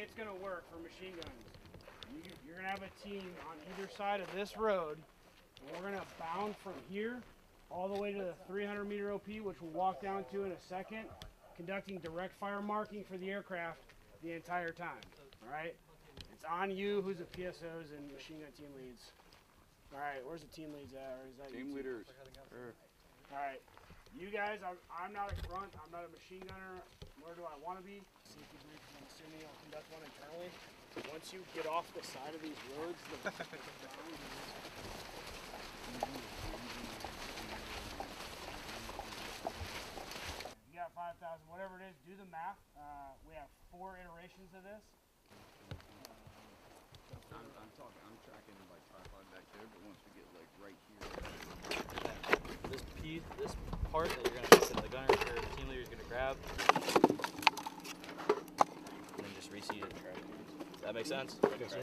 it's gonna work for machine guns, you, you're gonna have a team on either side of this road, and we're gonna bound from here all the way to the 300 meter OP, which we'll walk down to in a second, conducting direct fire marking for the aircraft the entire time. All right, it's on you. Who's the PSOs and machine gun team leads? All right, where's the team leads at? Or is that Team leaders. All right, you guys, I'm, I'm not a grunt. I'm not a machine gunner, Where do I want to be. Safety briefing. I'm assuming I'll conduct one internally. Once you get off the side of these roads, the, you got 5,000, whatever it is, do the math. Uh, we have four iterations of this. I'm, I'm talking, I'm tracking like tripod back there, but once we get like right here. This piece, this part that you're gonna that the gunner or team leader is gonna grab, and then it. Does that make sense? Yes,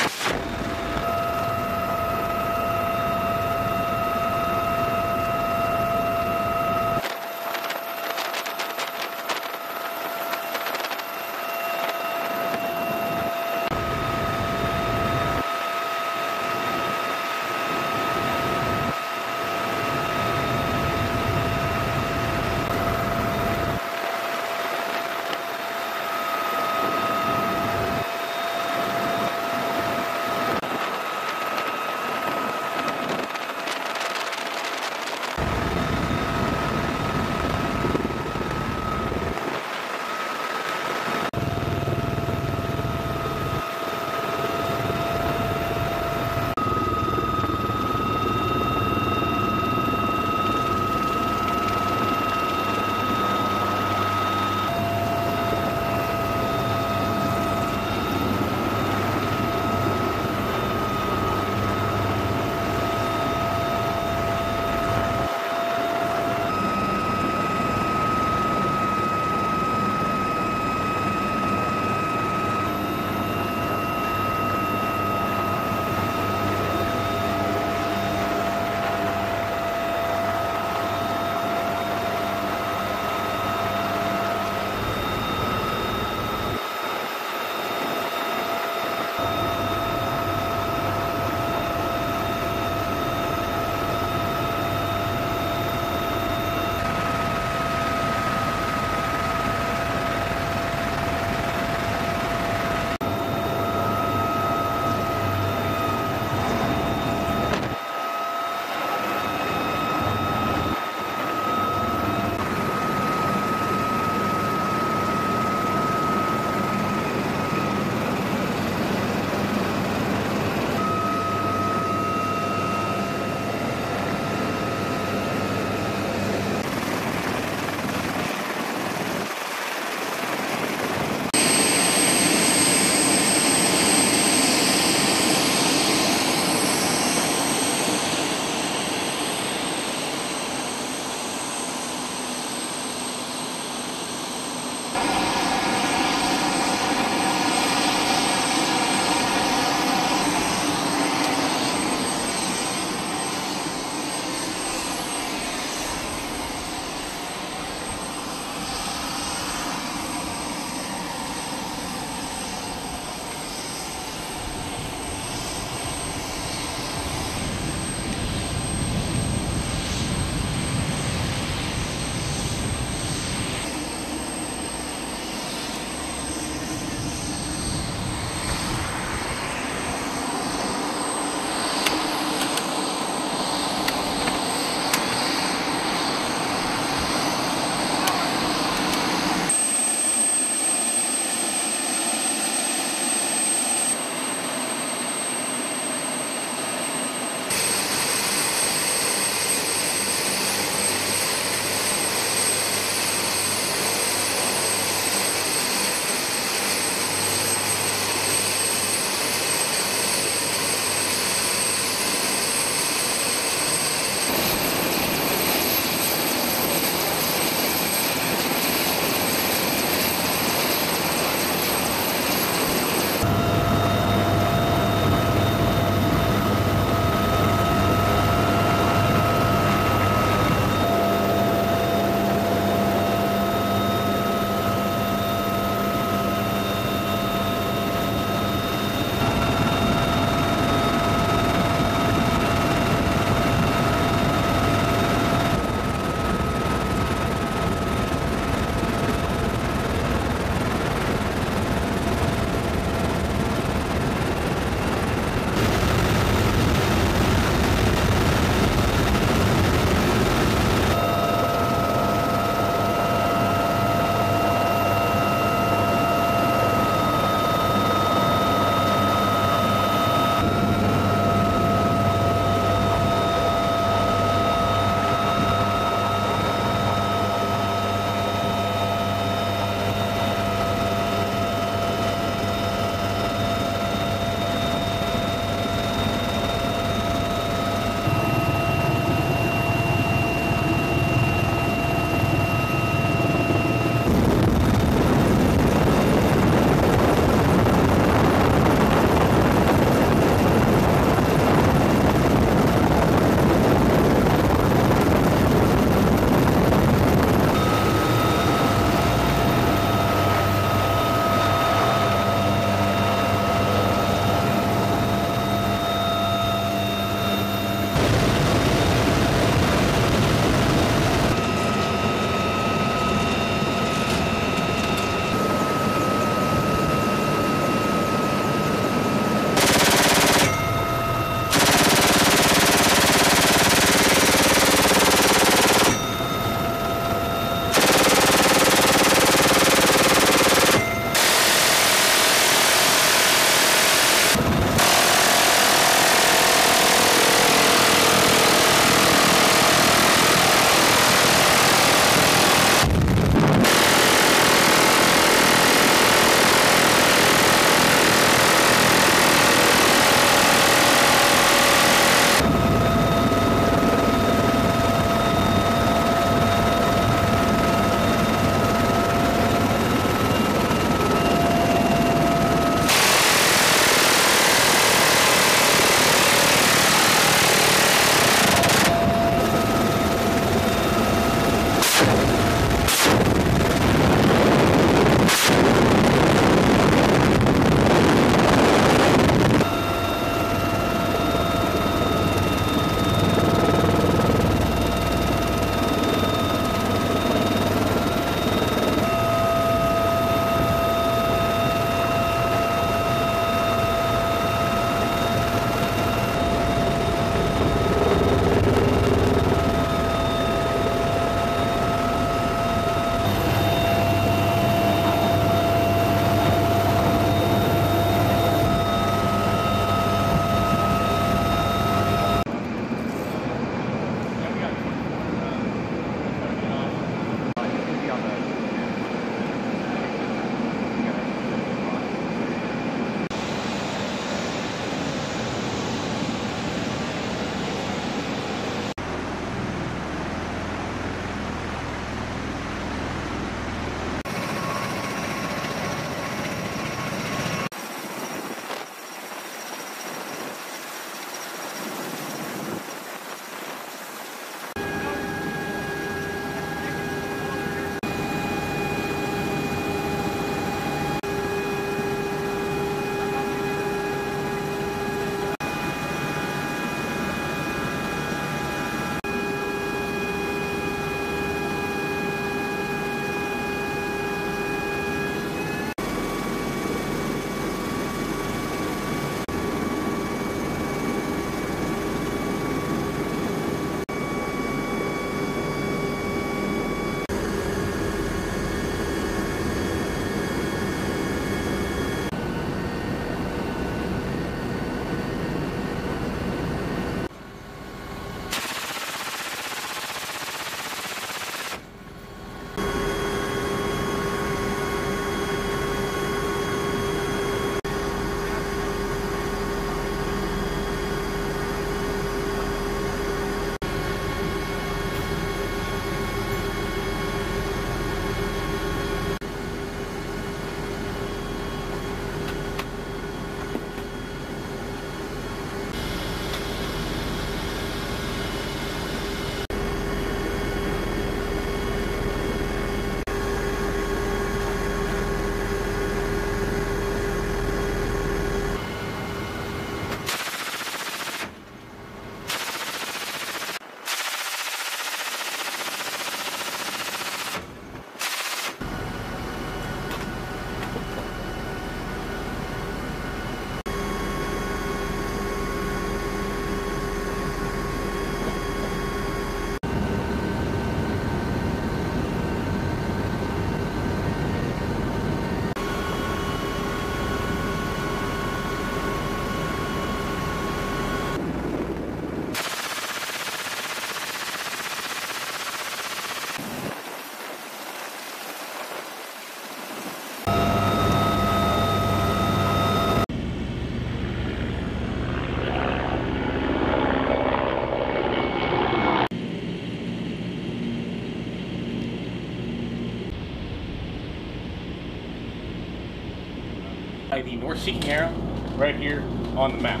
the North Seeking Arrow right here on the map.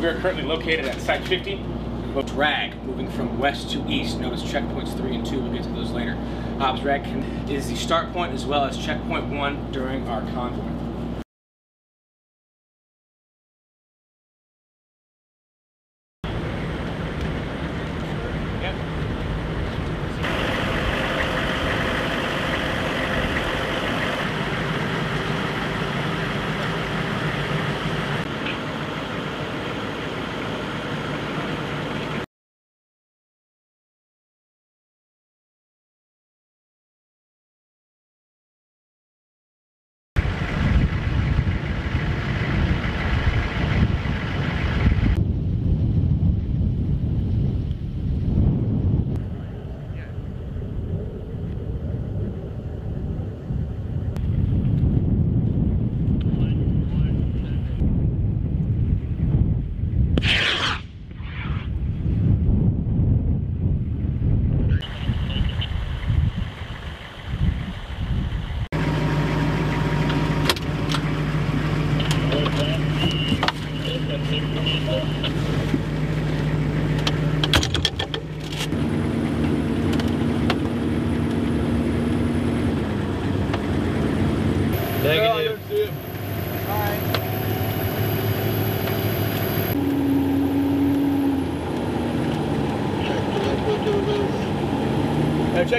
We are currently located at Site 50. Drag moving from west to east, as checkpoints 3 and 2. We'll get to those later. Hobbs Drag is the start point as well as checkpoint 1 during our convoy. Negative.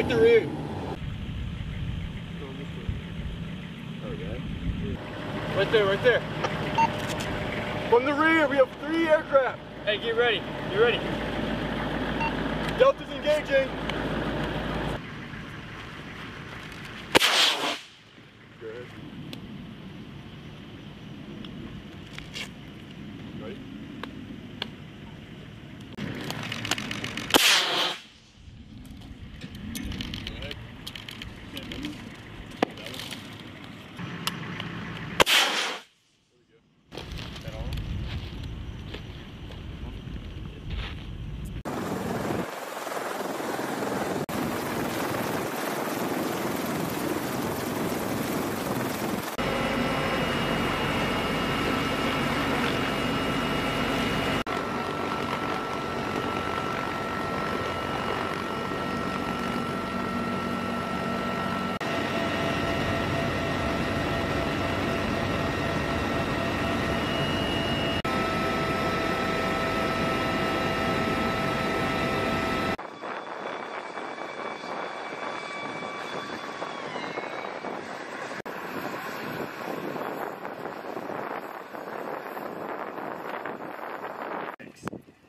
Now check the rear. Right there, right there. From the rear, we have three aircraft. Hey, get ready. Get ready. Delta's engaging. Good. Ready?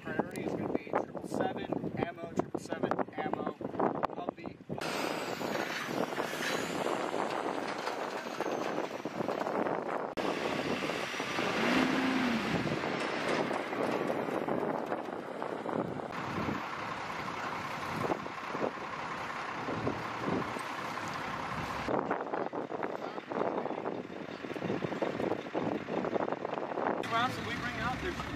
Priority is gonna be triple seven, ammo, triple seven, ammo, Humvee. Did we bring out?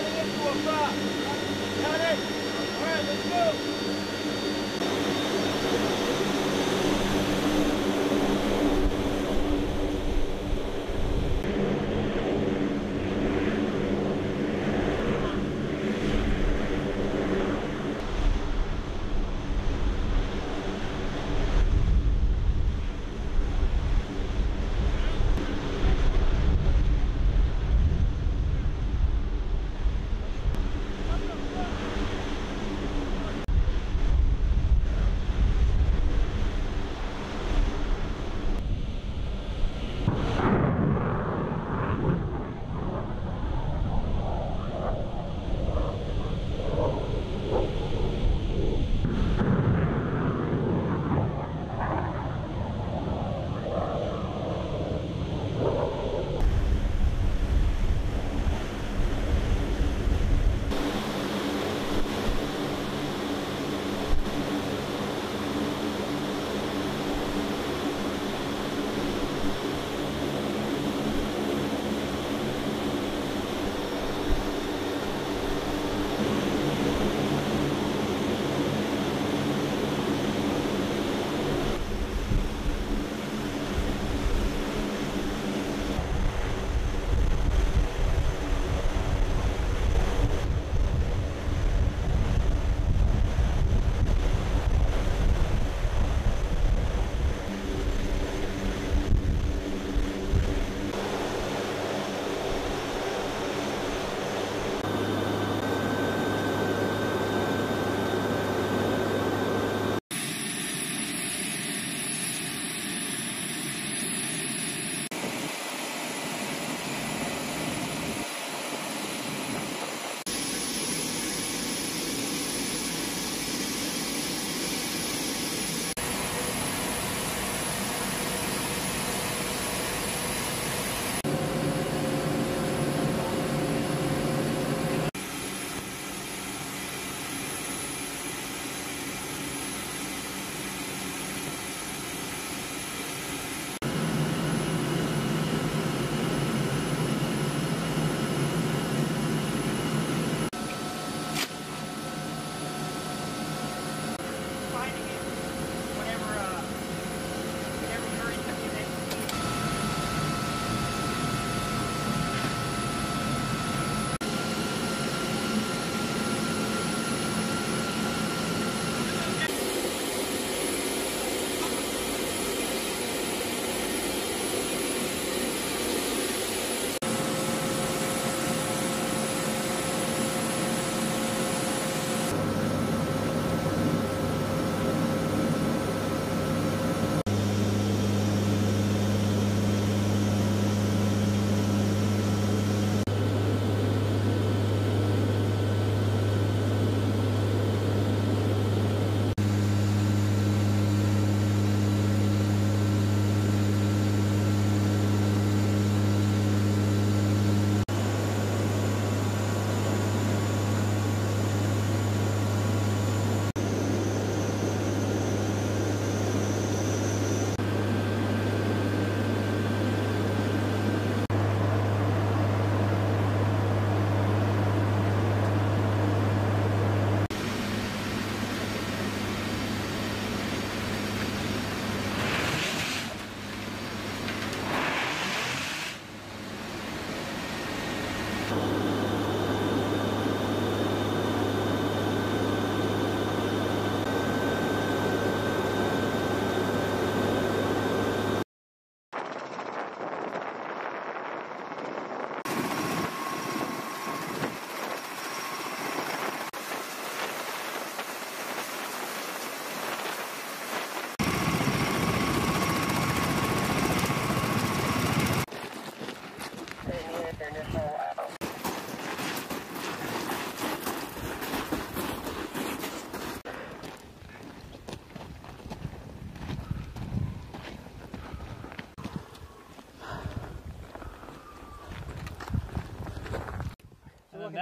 Charlie, let's go. Got it? All right, let's go.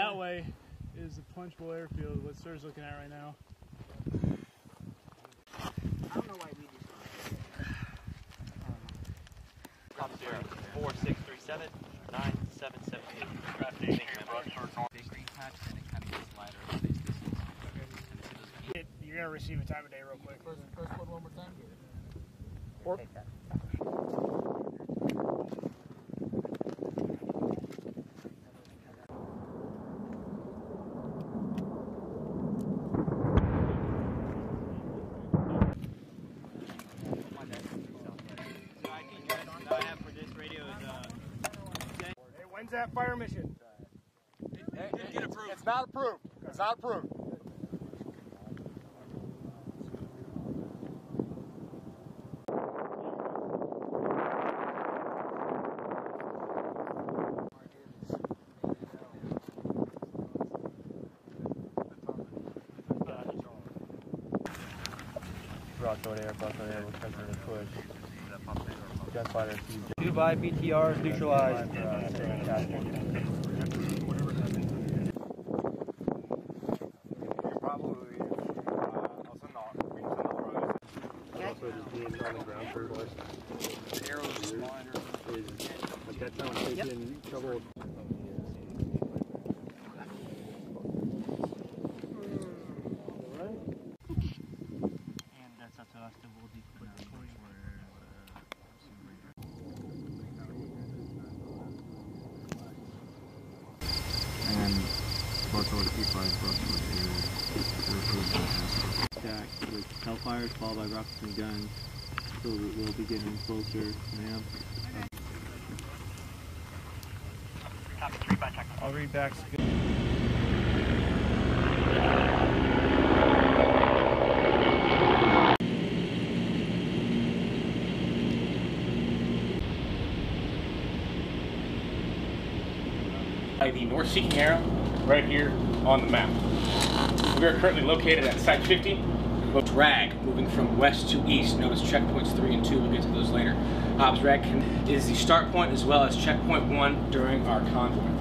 That way is the Punch Bowl Airfield, what Sir's looking at right now. I don't know why we just. Top zero, four, six, three, seven, nine, seven, seven, eight. Craft anything, man. Big green patch, and it kind of gets lighter. Space distance. And so those gonna receive a time of day real quick. First, first one one more time. So I can address that I have for this radio is uh, Hey, when's that fire mission? It's not approved. It's not approved. Broadcode air, broadcode air, we're present in push. Gunfighter, Two by BTRs neutralized. Also just being on the ground for us. Is like that time taking trouble. and that's up to us to will be and Bartolo P5 Bartolo Stack with Hellfires followed by rockets and guns. So we'll be getting closer now. I'll read back. by the North Seeking Arrow right here on the map. We are currently located at Site 50. Drag moving from west to east, Notice checkpoints 3 and 2. We'll get to those later. Hobbs Drag is the start point as well as checkpoint 1 during our convoy.